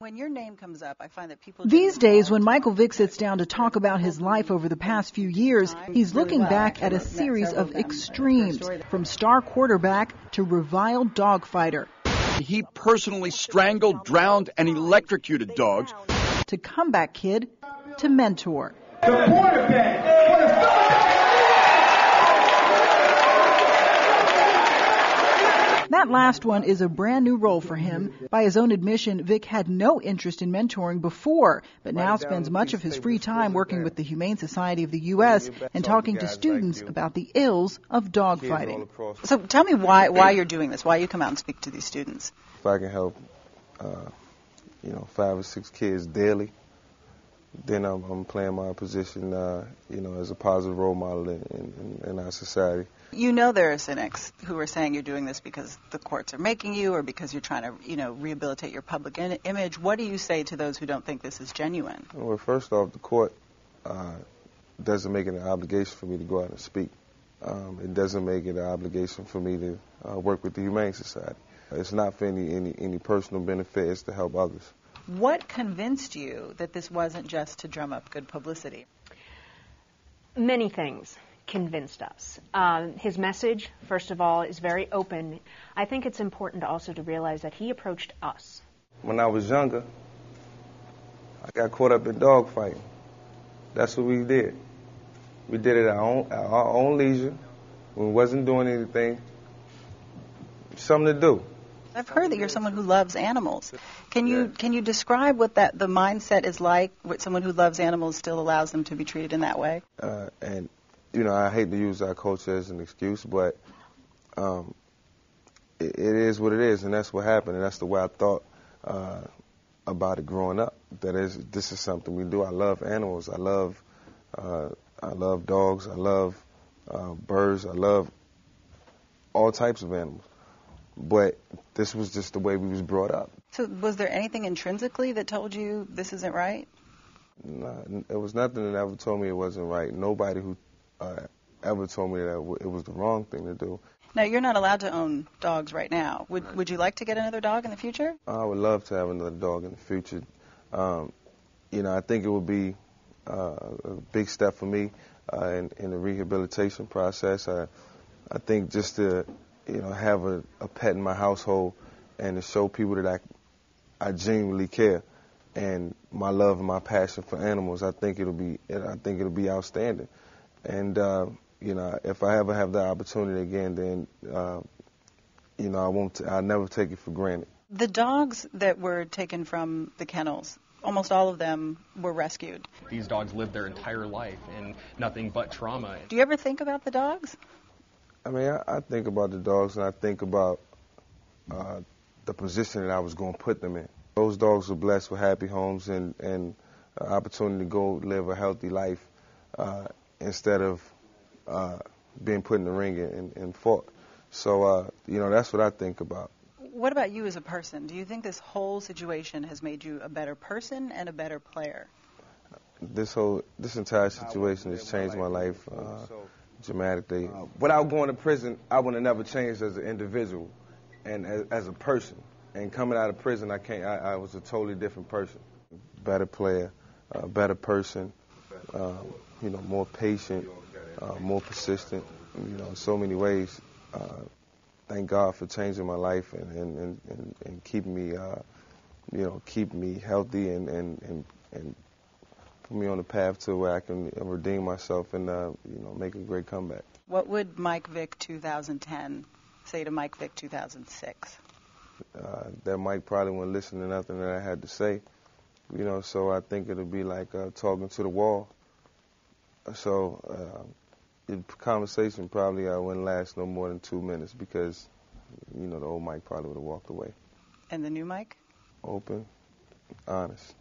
When your name comes up, I find that people. These days, when Michael Vick sits down to talk about his life over the past few years, he's looking back at a series of extremes, from star quarterback to reviled dogfighter. He personally strangled, drowned, and electrocuted dogs. To comeback kid to mentor. The quarterback That last one is a brand new role for him. By his own admission, Vick had no interest in mentoring before, but now spends much of his free time working with the Humane Society of the U.S. and talking to students about the ills of dogfighting. So tell me why why you're doing this. Why you come out and speak to these students? If I can help, uh, you know, five or six kids daily, then I'm, I'm playing my position, uh, you know, as a positive role model in, in, in our society. You know there are cynics who are saying you're doing this because the courts are making you or because you're trying to, you know, rehabilitate your public in- image. What do you say to those who don't think this is genuine? Well, first off, the court uh, doesn't make it an obligation for me to go out and speak. Um, it doesn't make it an obligation for me to uh, work with the Humane Society. It's not for any, any, any personal benefit, it's to help others. What convinced you that this wasn't just to drum up good publicity? Many things convinced us. Um, his message, first of all, is very open. I think it's important also to realize that he approached us. When I was younger, I got caught up in dogfighting. That's what we did. We did it at our own, at our own leisure. We wasn't doing anything. Something to do. I've heard that you're someone who loves animals. Can you can you describe what that the mindset is like? What someone who loves animals still allows them to be treated in that way? Uh, and you know, I hate to use our culture as an excuse, but um, it, it is what it is, and that's what happened, and that's the way I thought uh, about it growing up. That is, this is something we do. I love animals. I love, uh, I love dogs. I love uh, birds. I love all types of animals. But this was just the way we was brought up. So, was there anything intrinsically that told you this isn't right? No, it was nothing that ever told me it wasn't right. Nobody who uh, ever told me that it was the wrong thing to do. Now, you're not allowed to own dogs right now. Would Would you like to get another dog in the future? I would love to have another dog in the future. Um, you know, I think it would be uh, a big step for me uh, in, in the rehabilitation process. I, I think just to, you know, have a, a pet in my household and to show people that I, I genuinely care and my love and my passion for animals, I think it'll be, I think it'll be outstanding. And uh, you know, if I ever have the opportunity again, then uh, you know, I won't. T- I'll never take it for granted. The dogs that were taken from the kennels, almost all of them were rescued. These dogs lived their entire life in nothing but trauma. Do you ever think about the dogs? I mean, I, I think about the dogs, and I think about uh, the position that I was going to put them in. Those dogs were blessed with happy homes and and uh, opportunity to go live a healthy life. Uh, instead of uh, being put in the ring and, and fought. So, uh, you know, that's what I think about. What about you as a person? Do you think this whole situation has made you a better person and a better player? This whole, this entire situation has changed my life uh, dramatically. Without going to prison, I would have never changed as an individual and as, as a person. And coming out of prison, I can't. I, I was a totally different person, better player, a better person. Um, you know, more patient, uh, more persistent, you know, in so many ways. Uh, thank God for changing my life and, and, and, and keeping me, uh, you know, keep me healthy and, and, and, and put me on the path to where I can redeem myself and, uh, you know, make a great comeback. What would Mike Vick 2010 say to Mike Vick 2006? Uh, that Mike probably wouldn't listen to nothing that I had to say, you know, so I think it'll be like uh, talking to the wall. So uh, the conversation probably uh, wouldn't last no more than two minutes because, you know, the old Mike probably would have walked away. And the new Mike? Open, honest.